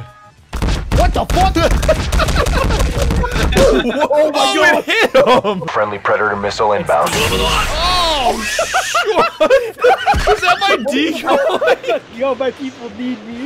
here. What the fuck? oh my god! It hit him! Friendly Predator missile inbound. Oh, shit! Is that my decoy? Yo, my people need me.